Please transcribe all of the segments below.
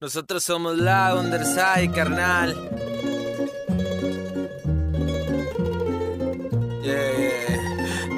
Nosotros somos la Underside, carnal.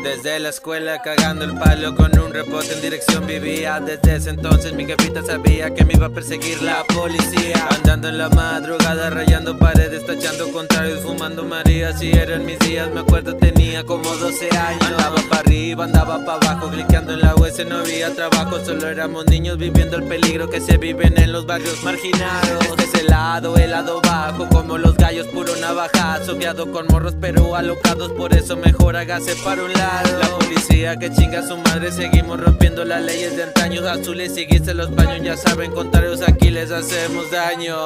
Desde la escuela cagando el palo con un repote en dirección vivía. Desde ese entonces mi jefita sabía que me iba a perseguir la policía. Andando en la madrugada rayando paredes, tachando contrarios, fumando María Si eran mis días, me acuerdo tenía como 12 años. Andaba para arriba, andaba para abajo, cliqueando en la US no había trabajo. Solo éramos niños viviendo el peligro que se viven en los barrios marginados. Este es el lado, el lado bajo, como los gallos puro navajazo. Guiado con morros pero alocados, por eso mejor hágase para un lado la policía que chinga a su madre, seguimos rompiendo las leyes de antaños azules. Seguirse los baños, ya saben, contrarios aquí les hacemos daño.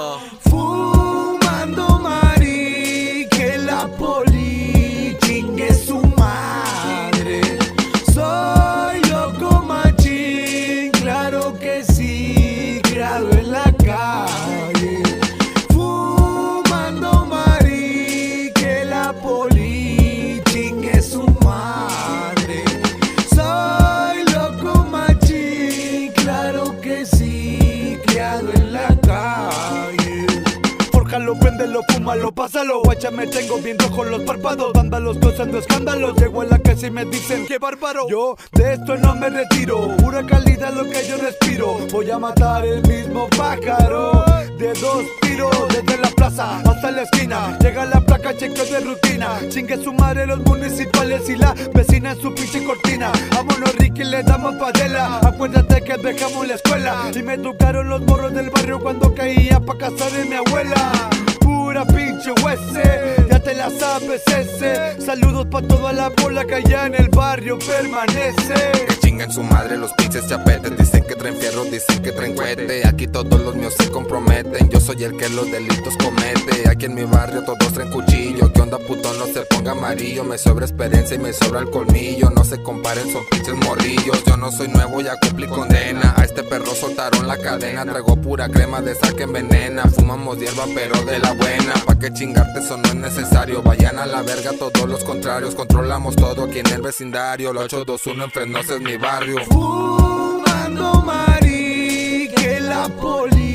Fórjalo, préndelo, fúmalo, pásalo. Guacha, me tengo viendo con los párpados. Vándalos causando escándalos. Llego a la casa y me dicen que bárbaro. Yo de esto no me retiro. Pura calidad lo que yo respiro. Voy a matar el mismo pájaro. De dos tiros, desde la plaza hasta la esquina. Llega la placa, chequeo de rutina. Chingue su madre los municipales y la vecina en su pinche cortina. Vámonos, Ricky, le damos padela. Acuérdate que dejamos la escuela. Y me tocaron los morros del barrio cuando caía pa' casa de mi abuela. Pura pinche huese, ya te la sabes ese. Saludos pa' toda la bola que allá en el barrio permanece. Que chingan su madre los pinches chapetes. Dicen que traen fierro, dicen que traen cohete. Aquí todos los míos se comprometen. Yo soy el que los delitos comete. Aquí en mi barrio todos traen cuchillo. ¿Qué onda puto? No se ponga amarillo. Me sobra experiencia y me sobra el colmillo. No se comparen, son pinches morrillos. Yo no soy nuevo, ya cumplí condena soltaron la cadena Traigo pura crema de esa que envenena. Fumamos hierba pero de la buena Pa' que chingarte eso no es necesario. Vayan a la verga todos los contrarios Controlamos todo aquí en el vecindario. Lo 821 en Fresnosa es mi barrio. Fumando mari, que la poli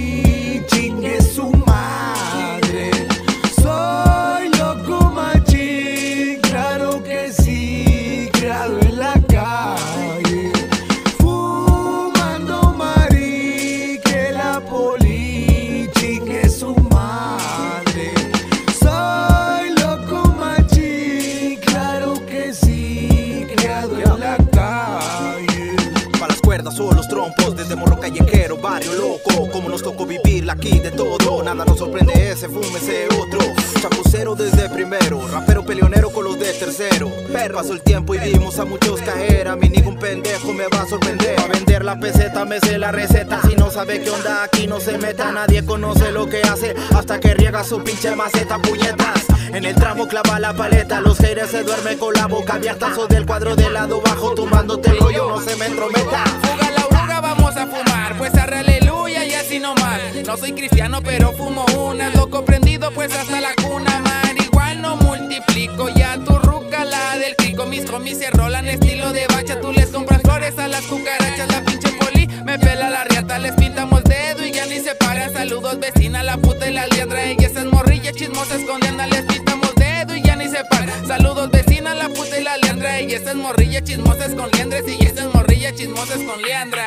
loco. Como nos tocó vivir aquí de todo, nada nos sorprende ese, fume ese otro. Chapucero desde primero, rapero peleonero con los de tercero. Pero pasó el tiempo y vimos a muchos caer. A mí ningún pendejo me va a sorprender. A vender la peseta, me sé la receta. Si no sabe qué onda, aquí no se meta. Nadie conoce lo que hace hasta que riega su pinche maceta, puñetas. En el tramo clava la paleta, los haters se duermen con la boca abierta. Soy del cuadro del lado bajo, tumbándote el rollo, no se me entrometa. No soy cristiano, pero fumo una, loco prendido, pues hasta la cuna. Marihuana no multiplico, ya tu ruca la del crico. Mis comis se rolan estilo de bacha, tú les compras flores a las cucarachas, la pinche poli me pela la riata, les pintamos dedo y ya ni se pagan. Saludos vecina, la puta y la liandra, ella es morrilla chismosa escondiendo, les pintamos dedo y ya ni se pagan. Saludos vecina, la puta y la liandra, ella es morrilla chismosas con liandres y esa es morrilla chismosas con liandra.